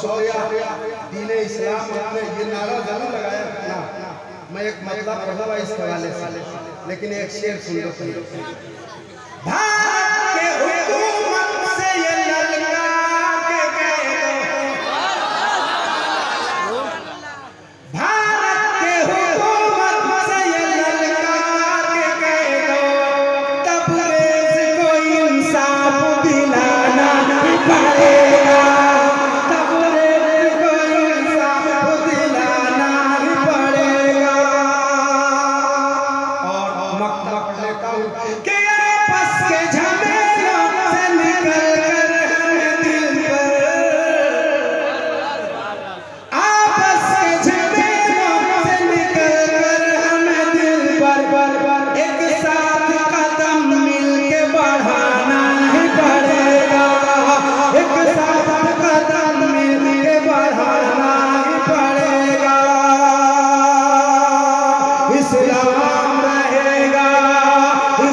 शुक्रिया दीन इस्लाम आपने ये नारा ज़रूर लगाया ना मैं एक मतलब पढ़ूँगा इस हवाले से, लेकिन एक शेर सुन लो सुन लो भारत के से ये इंसाफ दिलाना और मक्ता के लेता हूँ। कि आपस के झमेलों